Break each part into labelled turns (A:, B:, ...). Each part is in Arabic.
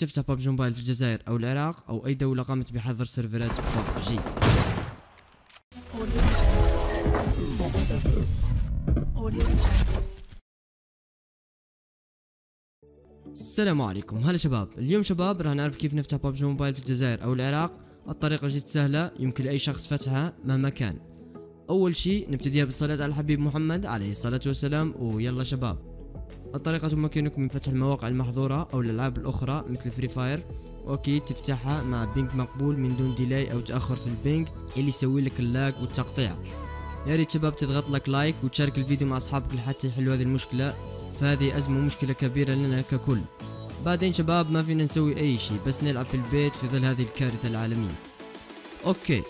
A: تفتح ببجي موبايل في الجزائر أو العراق أو أي دولة قامت بحظر سيرفرات ببجي السلام عليكم. هلا شباب. اليوم شباب راح نعرف كيف نفتح ببجي موبايل في الجزائر أو العراق. الطريقة جد سهلة. يمكن لأي شخص فتحها مهما كان. أول شيء نبتديها بالصلاة على الحبيب محمد عليه الصلاة والسلام. ويلا شباب. الطريقة تمكنكم من فتح المواقع المحظورة أو الألعاب الأخرى مثل Free Fire okay تفتحها مع ping مقبول من دون delay أو تأخر في ال ping اللي يسوي لك ال lag والتقطيع. يا ريت شباب تضغط لك like وتشارك الفيديو مع أصحابك لحتى يحلوا هذه المشكلة. فهذه أزمة ومشكلة كبيرة لنا ككل. بعدين شباب ما فينا نسوي أي شيء بس نلعب في البيت في ظل هذه الكارثة العالمية. okay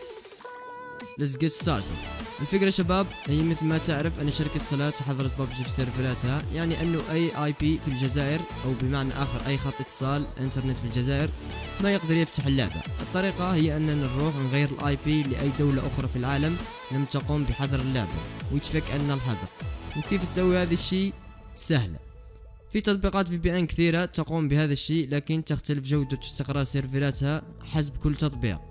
A: let's get started. الفكرة شباب هي مثل ما تعرف أن شركة صلاة حضرت ببجي في سيرفراتها يعني أنه أي IP في الجزائر أو بمعنى آخر أي خط اتصال إنترنت في الجزائر ما يقدر يفتح اللعبة. الطريقة هي اننا نروح نغير ال IP لأي دولة أخرى في العالم لم تقوم بحظر اللعبة ويتفك عنا الحظر وكيف تسوي هذا الشيء؟ سهلة. في تطبيقات VPN كثيرة تقوم بهذا الشيء لكن تختلف جودة واستقرار سيرفراتها حسب كل تطبيق.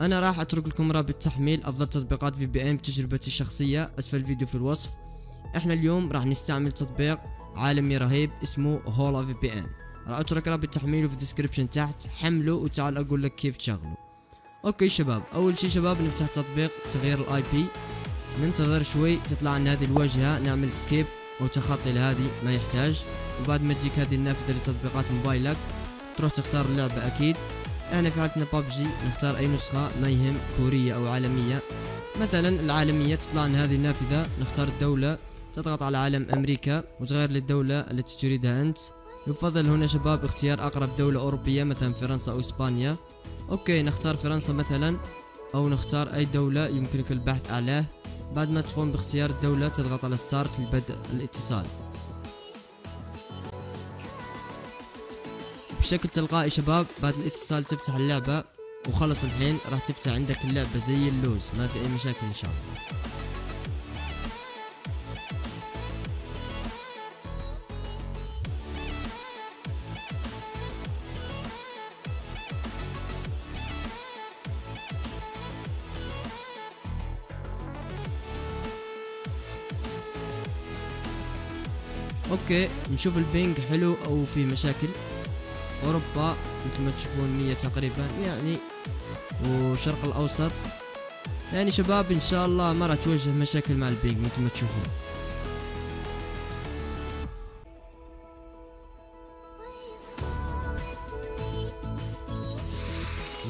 A: أنا راح أترك لكم رابط تحميل أفضل تطبيقات VPN بتجربتي الشخصية أسفل الفيديو في الوصف. إحنا اليوم راح نستعمل تطبيق عالمي رهيب اسمه Hola VPN راح أترك رابط تحميله في ال description تحت. حمله وتعال أقول لك كيف تشغله. okay شباب أول شي شباب نفتح تطبيق تغيير ال IP ننتظر شوي تطلع لنا هذه الواجهة نعمل skip أو تخطي لهذه ما يحتاج. وبعد ما تجيك هذه النافذة لتطبيقات موبايلك تروح تختار اللعبه أكيد. إحنا في حالتنا ببجي نختار أي نسخة ما يهم كورية أو عالمية. مثلا العالمية تطلع لنا هذه النافذة نختار الدولة تضغط على علم أمريكا وتغير للدولة التي تريدها أنت. يفضل هنا شباب اختيار أقرب دولة أوروبية مثلا فرنسا أو إسبانيا. أوكي نختار فرنسا مثلا أو نختار أي دولة يمكنك البحث عليه. بعد ما تقوم باختيار الدولة تضغط على start لبدء الاتصال. بشكل تلقائي شباب بعد الاتصال تفتح اللعبة وخلص الحين راح تفتح عندك اللعبة زي اللوز. ما في أي مشاكل إن شاء الله. أوكي نشوف ال ping حلو أو في مشاكل. أوروبا مثل ما تشوفون 100 تقريبا يعني والشرق الأوسط. يعني شباب إن شاء الله ما راح تواجه مشاكل مع ال ping مثل ما تشوفون.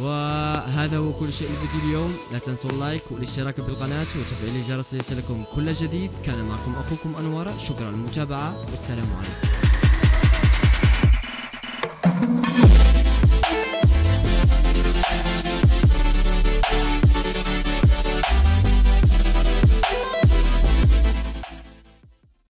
A: وهذا هو كل شيء الفيديو اليوم. لا تنسوا ال like والاشتراك بالقناة وتفعيل الجرس ليصلكم كل جديد. كان معكم أخوكم أنوار. شكرا للمتابعة. والسلام عليكم.